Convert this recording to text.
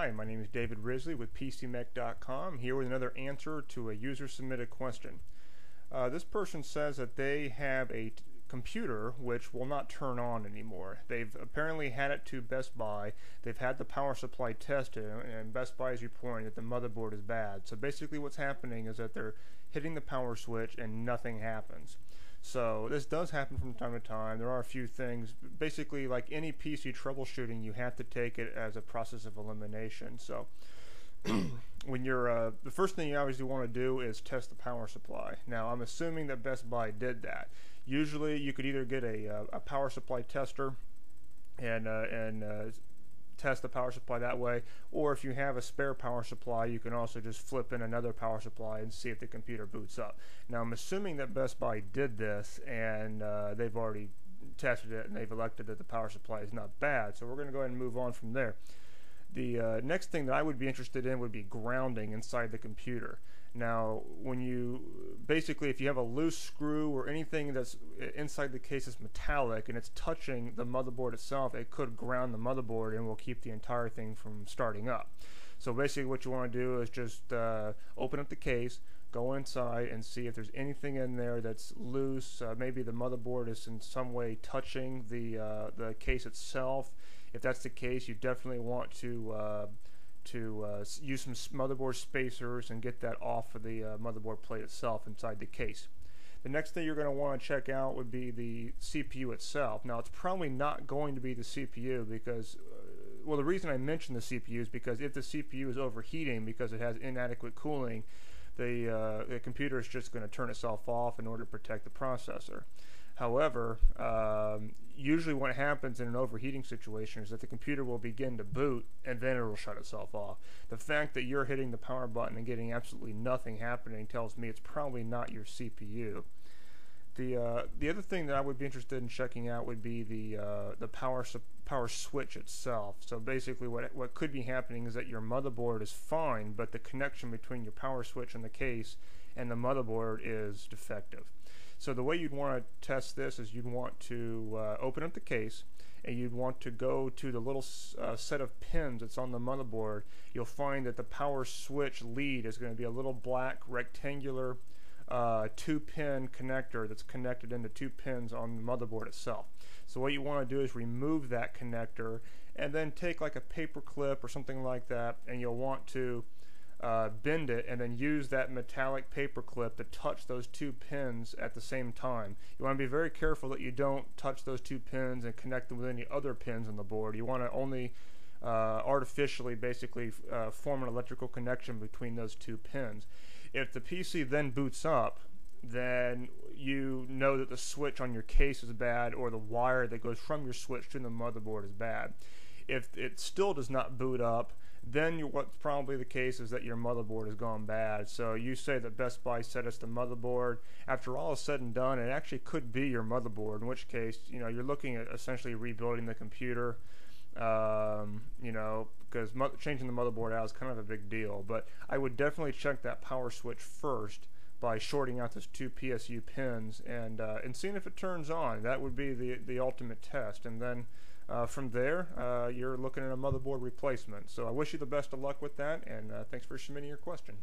Hi, my name is David Risley with PCMech.com, here with another answer to a user submitted question. Uh, this person says that they have a computer which will not turn on anymore. They've apparently had it to Best Buy. They've had the power supply tested, and Best Buy is reporting that the motherboard is bad. So basically, what's happening is that they're hitting the power switch and nothing happens. So this does happen from time to time. There are a few things. Basically, like any PC troubleshooting, you have to take it as a process of elimination. So when you're uh, the first thing you obviously want to do is test the power supply. Now I'm assuming that Best Buy did that. Usually you could either get a, uh, a power supply tester and uh, and uh, test the power supply that way. Or if you have a spare power supply, you can also just flip in another power supply and see if the computer boots up. Now, I'm assuming that Best Buy did this and uh, they've already tested it and they've elected that the power supply is not bad. So we're going to go ahead and move on from there. The uh, next thing that I would be interested in would be grounding inside the computer. Now, when you basically, if you have a loose screw or anything that's inside the case is metallic and it's touching the motherboard itself, it could ground the motherboard and will keep the entire thing from starting up. So basically, what you want to do is just uh, open up the case, go inside, and see if there's anything in there that's loose. Uh, maybe the motherboard is in some way touching the uh, the case itself. If that's the case, you definitely want to uh, to uh, use some motherboard spacers and get that off of the uh, motherboard plate itself inside the case. The next thing you're going to want to check out would be the CPU itself. Now it's probably not going to be the CPU because, uh, well the reason I mention the CPU is because if the CPU is overheating because it has inadequate cooling, the, uh, the computer is just going to turn itself off in order to protect the processor. However, um, usually what happens in an overheating situation is that the computer will begin to boot and then it will shut itself off. The fact that you're hitting the power button and getting absolutely nothing happening tells me it's probably not your CPU. The uh, the other thing that I would be interested in checking out would be the uh, the power power switch itself. So basically, what what could be happening is that your motherboard is fine, but the connection between your power switch and the case and the motherboard is defective. So the way you'd want to test this is you'd want to uh, open up the case and you'd want to go to the little uh, set of pins that's on the motherboard. You'll find that the power switch lead is going to be a little black rectangular uh, two pin connector that's connected into two pins on the motherboard itself. So what you want to do is remove that connector and then take like a paper clip or something like that and you'll want to uh, bend it and then use that metallic paper clip to touch those two pins at the same time. You want to be very careful that you don't touch those two pins and connect them with any other pins on the board. You want to only uh, artificially basically uh, form an electrical connection between those two pins. If the PC then boots up, then you know that the switch on your case is bad or the wire that goes from your switch to the motherboard is bad. If it still does not boot up, then what's probably the case is that your motherboard has gone bad. So you say that Best Buy said it's the motherboard. After all is said and done, it actually could be your motherboard. In which case, you know, you're looking at essentially rebuilding the computer. Um, you know, because mo- changing the motherboard out is kind of a big deal. But I would definitely check that power switch first by shorting out those two PSU pins and uh, and seeing if it turns on. That would be the the ultimate test, and then uh, from there, uh, you're looking at a motherboard replacement. So I wish you the best of luck with that, and uh, thanks for submitting your question.